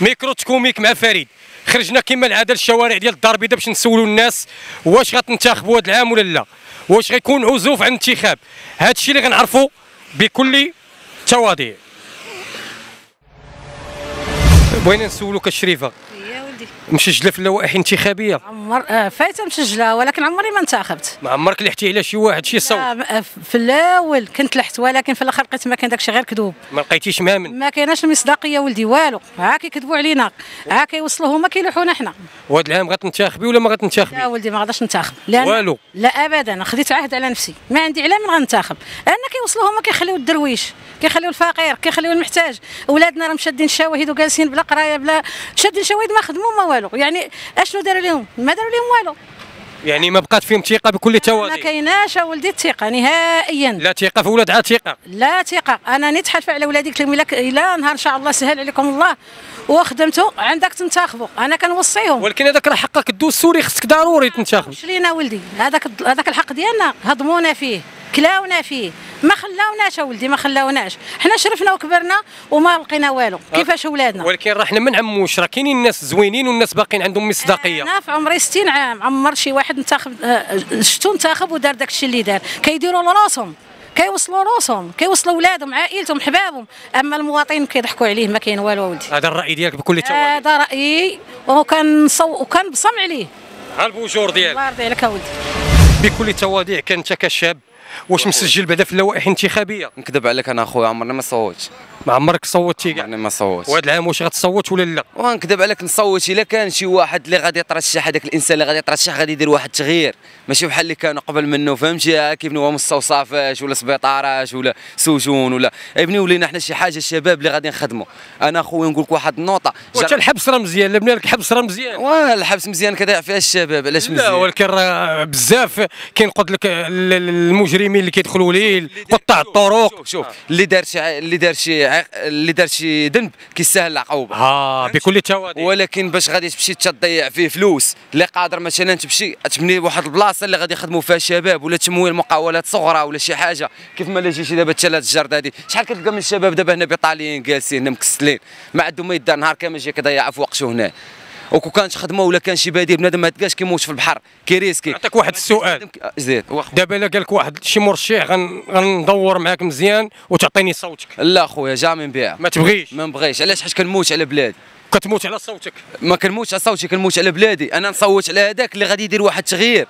ميكرو تكوميك مع فريد. خرجنا كما العادة للشوارع ديال الدار البيضاء باش نسولوا الناس واش غتنتخبوا هذا العام ولا لا. واش غيكون عزوف عن الانتخاب هذا الشيء اللي غنعرفوا بكل تواضيع. بغينا نسولوك الشريفه ولدي مسجلة في اللوائح الانتخابيه عمر آه فايتة مسجلة ولكن عمري ما انتخبت. ما عمرك لحتي على شي واحد شي صوت. آه، آه، في الأول كنت لحت ولكن في الأخر لقيت ما كان داكشي غير كذوب. ما لقيتيش مامن. ما كايناش المصداقية ولدي والو. ها كيكذبوا علينا. ها كيوصلوا هما كيلوحونا حنا. وهذا العام غتنتخبي ولا ما غتنتخبي؟ لا ولدي ما غاداش ننتخب. والو. لا ابدا. خديت عهد على نفسي. ما عندي على من غنتخب لأن كيوصلوا هما كيخليو الدرويش كيخليو الفقير كيخليو المحتاج. اولادنا راهم شادين الشواهد وجالسين بلا قراية بلا شادين شواهد ما خدموا ما والو. يعني أشنو داروا لهم؟ ما داروا لهم والو. يعني ما بقات فيهم ثقة بكل ما تواضيع كايناش ولدي الثقة نهائيا. لا ثقة في ولاد عاد ثقة. لا ثقة. أنا نيت حالفه على ولادي قلت لهم إلا نهار إن شاء الله سهل عليكم الله. وخدمتوا عندك تنتخبوا أنا كنوصيهم. ولكن هذاك راه حقك الدستوري خصك ضروري تنتخب واش لينا ولدي؟ هذاك هذاك الحق ديالنا. هضمونا فيه. كلاونا فيه. ما خلاوناش ولدي ما خلاوناش. حنا شرفنا وكبرنا وما لقينا والو. كيفاش ولادنا؟ ولكن راه حنا ما نعموش راه كاينين الناس زوينين والناس باقيين عندهم مصداقية. أنا في عمري 60 عام عمر شي واحد انتخب آه، شفتو انتخب ودار داك الشيء اللي دار. كيديروا لراسهم كيوصلوا راسهم كيوصلوا ولادهم عائلتهم حبابهم. أما المواطن كيضحكوا عليه ما كاين والو ولدي. هذا الرأي ديالك بكل تواضع هذا رأيي وكان صو وكان بصم عليه ها البوجور ديالك. الله يرضي عليك ولدي. بكل تواضع كان انت كشاب واش مسجل بعدا في اللوائح الانتخابية؟ نكذب عليك أنا أخويا عمرني ما صوتش. ما عمرك صوتتي كاع. عمرني ما صوتش. وهذا العام واش غتصوت ولا لا؟ ونكذب عليك نصوت. إلا كان شي واحد اللي غادي يترشح هذاك الإنسان اللي غادي يترشح غادي يدير واحد التغيير ماشي بحال اللي كانوا قبل منه فهمتي؟ ها كيف هو مستوصفات ولا سبيطارات ولا سجون ولا. ابني ولينا حنا شي حاجة الشباب اللي غادي نخدموا أنا أخويا نقول لك واحد النقطة. وحتى الحبس راه مزيان لا بنا لك الحبس راه مزيان. والحبس مزيان كضيع فيها الشباب علاش لا مزيان؟ ولكن راه بزاف كينقد لك ال- ال- المجرمين اللي كيدخلوا ليه قطاع الطرق. شوف اللي دار شي اللي دار شي اللي دار شي ذنب كيستاهل العقوبة. ها بكل تواضع ولكن باش غادي تمشي تضيع فيه فلوس اللي قادر مثلا تمشي تبني واحد البلاصة اللي غادي يخدموا فيها الشباب ولا تمويل مقاولات صغرى ولا شي حاجة. كيف ما جيتي دابا الثلاث الجرد هذه شحال كتلقى من الشباب دابا هنا بيطاليين جالسين هنا مكسلين. ما عندهم ما يدار نهار كامل جاي كيضيع في وقته هنا. وكون كانت خدمة ولا كان شي بديل بنادم ما تلقاش كيموت في البحر كيريسكي نعطيك واحد السؤال. زيد واخ- دابا إلا قال لك واحد شي مرشح غن- غندور معاك مزيان وتعطيني صوتك. لا خويا jamais نبيع. ما تبغيش. ما نبغيش. علاش؟ حيت كنموت على بلادي. كتموت على صوتك. ما كنموتش على صوتي كنموت على بلادي. أنا نصوت على هذاك اللي غادي يدير واحد التغيير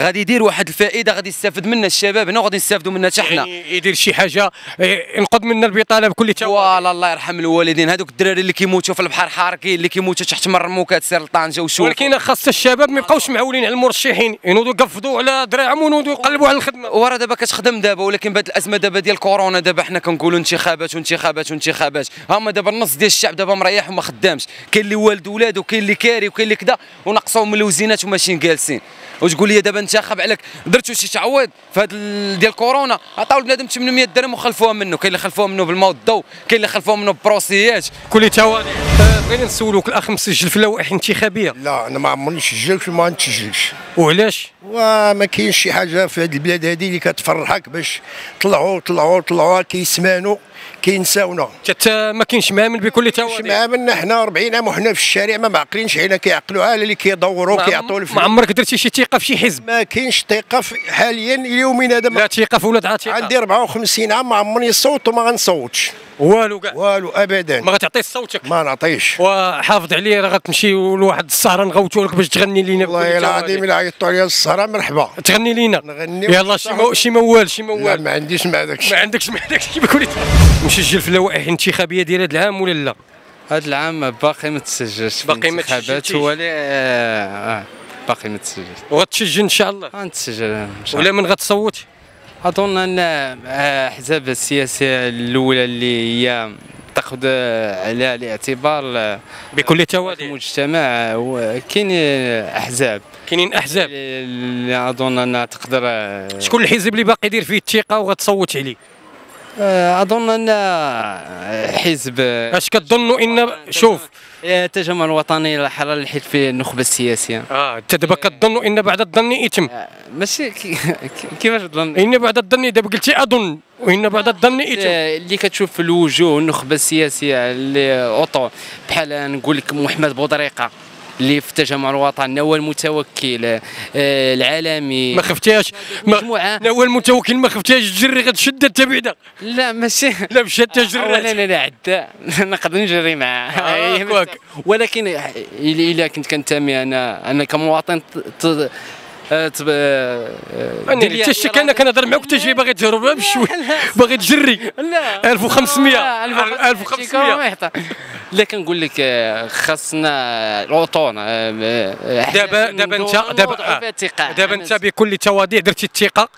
غادي يدير واحد الفائدة غادي يستافد منها الشباب. هنا وغادي نستافدوا منها حتى حنا. يعني يدير شي حاجة إيه، ينقذ منا البطالة بكل والله الله يرحم الوالدين. هذوك الدراري اللي كيموتوا في البحر حاركين اللي كيموتوا تحت مرموكات سير لطنجه وشوف ولكن خاص الشباب ما يبقاوش معولين على المرشحين. ينوضوا يقفضوا على دراعهم ونوضوا يقلبوا على الخدمة. ورا دابا كتخدم دابا ولكن بعد الأزمة دابا ديال كورونا دابا حنا كنقولوا انتخابات وانتخابات وانتخابات. هما دابا النص ديال الشعب دابا مريح وما خدامش. كاين اللي والد ولادو كاين اللي كاري وكاين اللي كذا ونقصوا من الوزينات وماشيين جالسين. وتقول لي دابا انتخب عليك. درتو شي تعويض في هذا ال- ديال كورونا عطاو بنادم 800 درهم وخلفوها منه. كاين اللي خلفوها منه بالماء والضوء كاين اللي خلفوها منه ببروسيات بكل تواضع آه، بغينا نسولوك الأخ مسجل في اللوائح الانتخابيه لا أنا ما عمرني نسجلش وما نتسجلش. وعلاش؟ وما كاينش شي حاجة في هذه البلاد هذه اللي كتفرحك باش طلعوا طلعوا طلعوا كيسمانوا كينساونا. حتى ما كاينش مآمن بكل تواضع. معاملنا حنا 40 عام وحنا في الشارع ما معقلينش علينا كيعقلوا على اللي كيدوروا كيعطوا ما الفلوس عمرك درتي شي ثقة في شي حزب؟ ما كاينش ثقة حاليا اليومين هذا لا ما- ثقة في ولاد عندي 54 عام ما عمرني نصوت وما غنصوتش. والو كاع. والو ابدا. ما غتعطيش صوتك. ما نعطيش. وحافظ عليه راه غتمشي لواحد السهرة نغوتوا لك باش تغني لينا. والله. العظيم إلا عيطتوا عليا السهرة مرحبا. تغني لينا. نغني يلا شي مو... شي موال شي لا موال ما عنديش مع داك ما الشيء عندكش ما عندكش. بكل. مسجل في اللوائح الانتخابيه ديال هذا العام ولا لا؟ هذا العام باقي ما تسجلش باقي ما. هو اللي آه آه باقي ما تسجلش. وغتسجل إن شاء الله. غنتسجل إن شاء ولا من غتصوت؟ أظن أن آه، الاحزاب السياسيه الأولى اللي هي تاخذ آه، على الاعتبار آه، بكل تواضع المجتمع كاين أحزاب. كاينين أحزاب. اللي أظن أنها تقدر شكون الحزب اللي باقي يدير فيه الثقة وغتصوت عليه؟ أظن أن آه، حزب أش كتظنوا ان شوف. آه، التجمع الوطني الاحرار الحزب في النخبة السياسية. آه أنت دابا كتظنوا إن بعد الظن يتم آه، ماشي كي- كيفاش تظن؟ إن بعد الظن دابا قلتي أظن. وإن بعد الظن يتم آه، اللي كتشوف في الوجوه النخبة السياسية اللي اوطو بحال نقول لك محمد بودريقة. اللي في التجمع الوطني هو المتوكل آه، العالمي. ما مجموعة. لا هو المتوكل ما خفتيهاش؟ تجري غتشد انت بعدا لا ماشي. لا مشات تجري أنا عدا نقدر نجري معاه. آه، ولكن الا كنت كنتمي أنا أنا كمواطن آه، تب- أنا لي- تشك أنا كنهضر معاك جاي باغي تهرب بشوي. باغي تجري. لا. 1500 آه، 1500 لا كنقول لك آه، خاصنا الوطن آه، آه، دابا دابا انت دابا. دابا انت بكل تواضيع درتي الثقة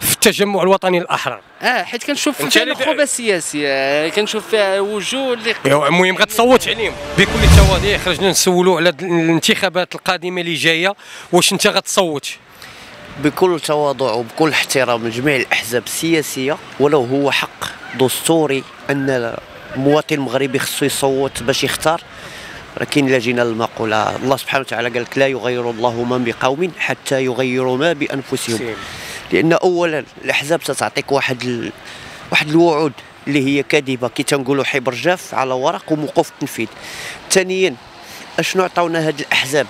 في التجمع الوطني الأحرار. آه حيت كنشوف فيها النخبه السياسية كنشوف فيها وجوه اللي المهم غتصوت عليهم بكل تواضيع. خرجنا نسولوا على الانتخابات القادمة اللي جاية واش أنت غتصوت؟ بكل تواضع وبكل احترام لجميع الأحزاب السياسية ولو هو حق دستوري أن المواطن المغربي خصو يصوت باش يختار. لكن إلا جينا للمقولة الله سبحانه وتعالى قال لك لا يغير الله ما بقوم حتى يغيروا ما بأنفسهم. لأن اولا الأحزاب ستعطيك واحد ال... واحد الوعود اللي هي كاذبة. كي تنقولوا حبر جاف على ورق وموقوف التنفيذ ثانيا أشنو عطاونا هاد الأحزاب؟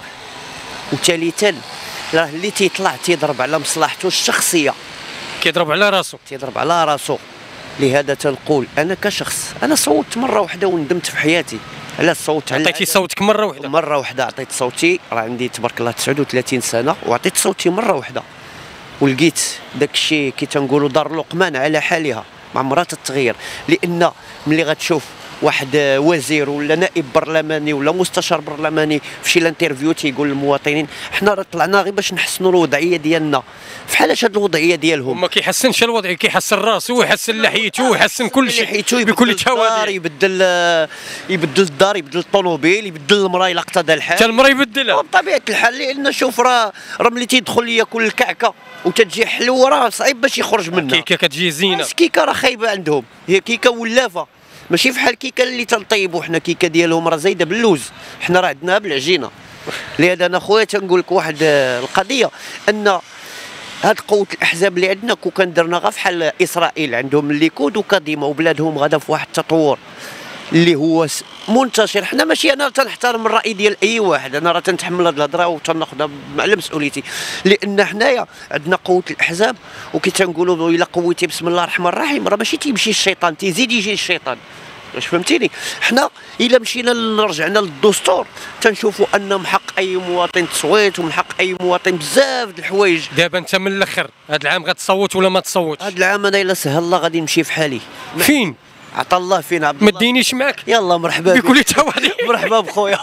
وثالثا راه اللي تيطلع تيضرب على مصلحته الشخصية. كيضرب على راسو. تيضرب على راسو. لهذا تنقول. أنا كشخص أنا صوتت مرة واحدة وندمت في حياتي. على عطيتي صوتك مرة واحدة؟ مرة واحدة عطيت صوتي. راه عندي تبارك الله 39 سنة وعطيت صوتي مرة واحدة. ولقيت داك الشيء كي تنقولوا دار لقمان على حالها ما عمرها تتغير لأن ملي غتشوف واحد وزير ولا نائب برلماني ولا مستشار برلماني في شي interview تيقول للمواطنين حنا راه طلعنا غير باش نحسنوا الوضعية ديالنا. فحالاش هاد الوضعية ديالهم؟ وما كيحسنش الوضع؟ كيحسن راسو ويحسن لحيته ويحسن كل شيء بكل تواضيع يبدل يبدل الدار يبدل الطوموبيل يبدل المرأة إلا اقتضى الحال. حتى المرا يبدلها. بطبيعه الحال لأن شوف راه راه ملي تيدخل ياكل الكعكة وتتجي حلوة راه صعيب باش يخرج منها. كيكة كتجي زينة. بس كيكه راه خايبة عندهم. هي كيكة ولافة. ماشي فحال كيكه اللي تنطيبوا حنا كيكه ديالهم راه زايدة باللوز. حنا راه عندنا بالعجينة. لهذا أنا خويا تنقول لك واحد القضية أن هاد قوة الأحزاب اللي عندنا كون كان درنا غير فحال إسرائيل عندهم الليكود وكديما وبلادهم غادا في واحد التطور اللي هو منتشر. حنا ماشي أنا تنحترم الراي ديال أي واحد أنا راه تنتحمل هاد الهضرة وتناخذها على مسؤوليتي لأن حنايا عندنا قوة الأحزاب وكي تنقولوا إلا قويتي بسم الله الرحمن الرحيم راه ماشي تيمشي الشيطان تيزيد يجي الشيطان. واش فهمتيني؟ حنا إلا مشينا رجعنا للدستور تنشوفوا أن من حق أي مواطن التصويت ومن حق أي مواطن بزاف د الحوايج. دابا أنت من الأخر هذا العام غتصوت ولا ما تصوتش؟ هاد العام أنا إلا سهل الله غادي نمشي في حالي. فين؟ عطا الله فينا عبد ما الله تدينيش معاك؟ يلا مرحبا بك. بكل تواضيع مرحبا بخويا.